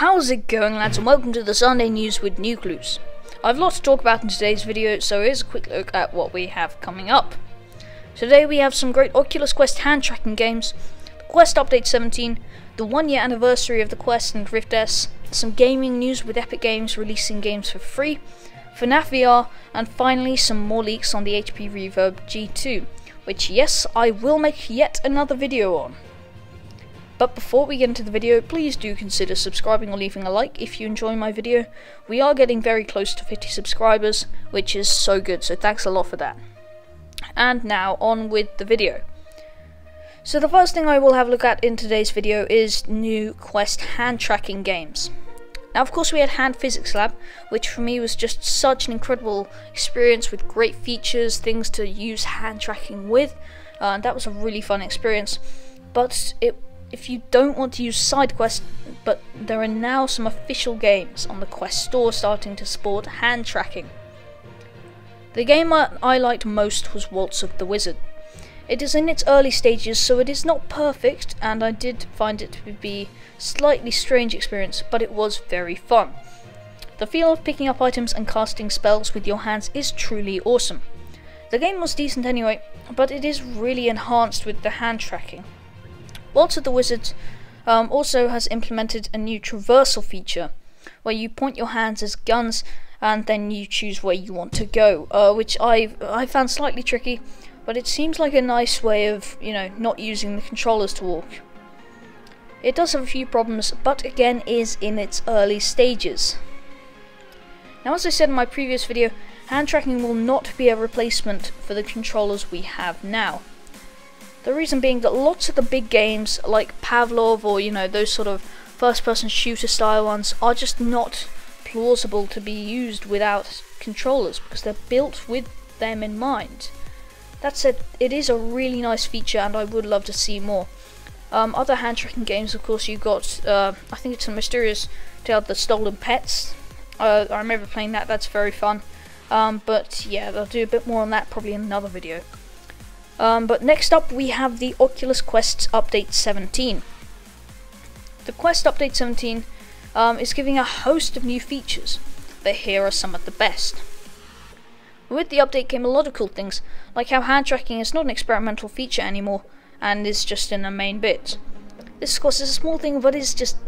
How's it going lads and welcome to the Sunday News with New Clues. I've lots to talk about in today's video so here's a quick look at what we have coming up. Today we have some great Oculus Quest hand tracking games, Quest Update 17, the one year anniversary of the Quest and Rift S, some gaming news with Epic Games releasing games for free, FNAF VR, and finally some more leaks on the HP Reverb G2, which yes, I will make yet another video on. But before we get into the video, please do consider subscribing or leaving a like if you enjoy my video. We are getting very close to 50 subscribers, which is so good, so thanks a lot for that. And now, on with the video. So the first thing I will have a look at in today's video is new Quest hand tracking games. Now of course we had Hand Physics Lab, which for me was just such an incredible experience with great features, things to use hand tracking with, uh, and that was a really fun experience. But it if you don't want to use side quests, but there are now some official games on the Quest store starting to support hand tracking. The game I liked most was Waltz of the Wizard. It is in its early stages, so it is not perfect, and I did find it to be slightly strange experience, but it was very fun. The feel of picking up items and casting spells with your hands is truly awesome. The game was decent anyway, but it is really enhanced with the hand tracking. Waltz of the Wizard um, also has implemented a new traversal feature where you point your hands as guns and then you choose where you want to go, uh, which I I found slightly tricky, but it seems like a nice way of you know not using the controllers to walk. It does have a few problems, but again is in its early stages. Now, as I said in my previous video, hand tracking will not be a replacement for the controllers we have now. The reason being that lots of the big games like Pavlov or you know those sort of first person shooter style ones are just not plausible to be used without controllers because they're built with them in mind. That said, it is a really nice feature and I would love to see more. Um, other hand tracking games, of course, you've got, uh, I think it's a Mysterious Tale the Stolen Pets. Uh, I remember playing that, that's very fun. Um, but yeah, I'll do a bit more on that probably in another video. Um, but next up we have the Oculus Quest Update 17. The Quest Update 17 um, is giving a host of new features, but here are some of the best. With the update came a lot of cool things, like how hand tracking is not an experimental feature anymore, and is just in the main bit. This of course is a small thing, but it's just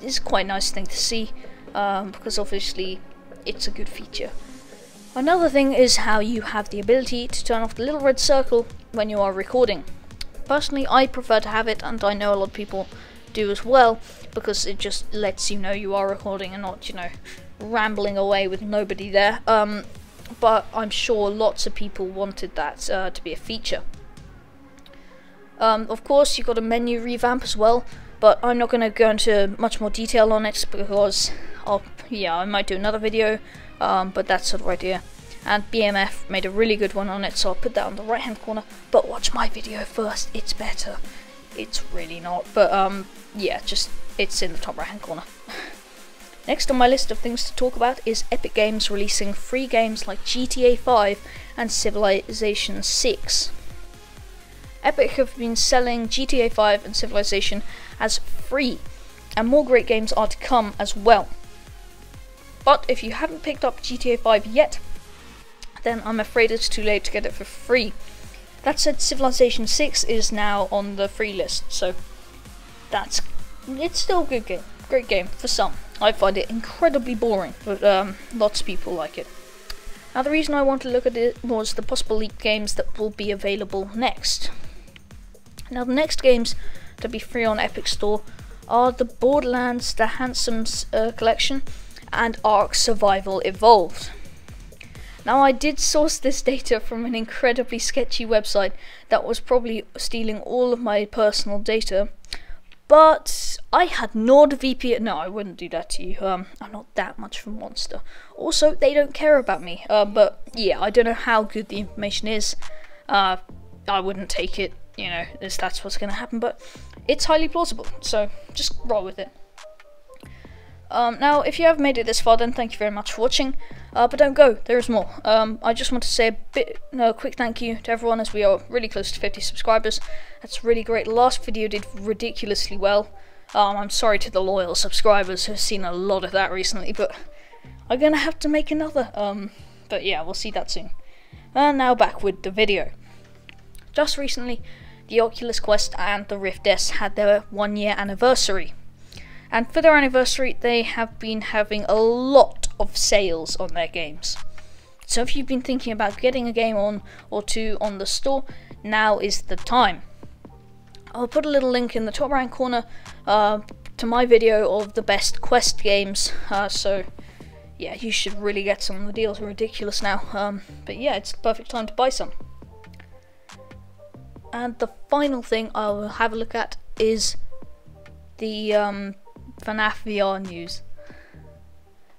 it's quite a nice thing to see, um, because obviously it's a good feature. Another thing is how you have the ability to turn off the little red circle when you are recording. Personally, I prefer to have it, and I know a lot of people do as well, because it just lets you know you are recording and not, you know, rambling away with nobody there. Um, but I'm sure lots of people wanted that uh, to be a feature. Um, of course, you've got a menu revamp as well, but I'm not going to go into much more detail on it because I'll, yeah, I might do another video um, but that's sort of idea. And BMF made a really good one on it, so I'll put that on the right hand corner. But watch my video first, it's better. It's really not, but um, yeah, just it's in the top right hand corner. Next on my list of things to talk about is Epic Games releasing free games like GTA 5 and Civilization 6. Epic have been selling GTA 5 and Civilization as free, and more great games are to come as well. But if you haven't picked up GTA 5 yet, then I'm afraid it's too late to get it for free. That said, Civilization 6 is now on the free list, so that's it's still a good game, great game for some. I find it incredibly boring, but um, lots of people like it. Now the reason I want to look at it was the possible leaked games that will be available next. Now the next games to be free on Epic Store are the Borderlands The Handsome uh, Collection, and Ark Survival Evolved. Now, I did source this data from an incredibly sketchy website that was probably stealing all of my personal data, but I had NordVPN. No, I wouldn't do that to you. Um, I'm not that much of a monster. Also, they don't care about me. Uh, but yeah, I don't know how good the information is. Uh, I wouldn't take it, you know, that's what's going to happen, but it's highly plausible. So just roll with it. Um, now, if you have made it this far, then thank you very much for watching. Uh, but don't go, there is more. Um, I just want to say a bit, no, quick thank you to everyone as we are really close to 50 subscribers. That's really great. Last video did ridiculously well. Um, I'm sorry to the loyal subscribers who've seen a lot of that recently, but I'm gonna have to make another. Um, but yeah, we'll see that soon. And now back with the video. Just recently, the Oculus Quest and the Rift S had their one year anniversary. And for their anniversary, they have been having a lot of sales on their games. So if you've been thinking about getting a game on or two on the store, now is the time. I'll put a little link in the top right corner uh, to my video of the best Quest games. Uh, so yeah, you should really get some. The deals are ridiculous now. Um, but yeah, it's the perfect time to buy some. And the final thing I'll have a look at is the um, FNAF VR news.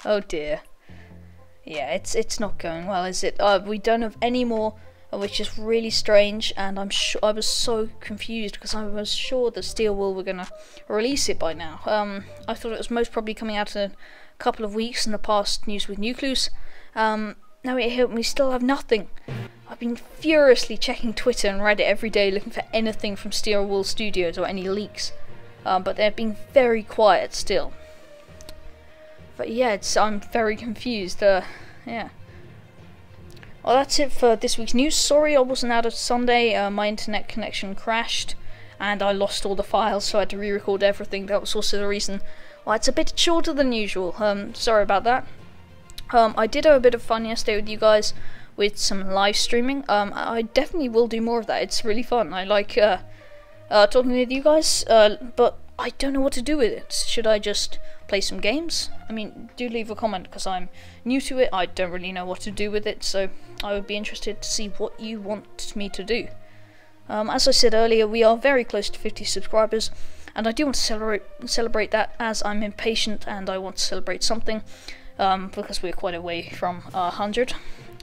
Oh dear. Yeah, it's it's not going well, is it? Uh, we don't have any more, which is really strange. And I'm sure I was so confused because I was sure that Steel Wool were gonna release it by now. Um, I thought it was most probably coming out in a couple of weeks in the past news with New Clues. Um, now we we still have nothing. I've been furiously checking Twitter and Reddit every day looking for anything from Steel Wool Studios or any leaks, um, but they've been very quiet still. But yeah, I'm very confused. Uh, yeah. Well, that's it for this week's news. Sorry I wasn't out on Sunday. Uh, my internet connection crashed, and I lost all the files, so I had to re-record everything. That was also the reason why it's a bit shorter than usual. Um, sorry about that. Um, I did have a bit of fun yesterday with you guys with some live streaming. Um, I definitely will do more of that. It's really fun. I like uh, uh, talking with you guys, uh, but I don't know what to do with it. Should I just play some games? I mean, do leave a comment because I'm new to it. I don't really know what to do with it, so I would be interested to see what you want me to do. Um, as I said earlier, we are very close to 50 subscribers, and I do want to celebrate celebrate that as I'm impatient and I want to celebrate something um, because we're quite away from 100.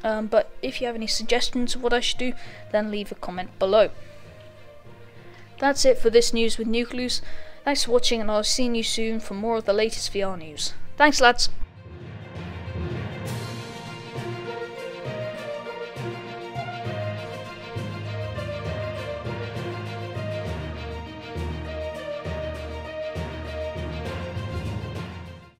Um, but if you have any suggestions of what I should do, then leave a comment below. That's it for this news with New Clues. Thanks for watching and I'll see you soon for more of the latest VR news. Thanks lads!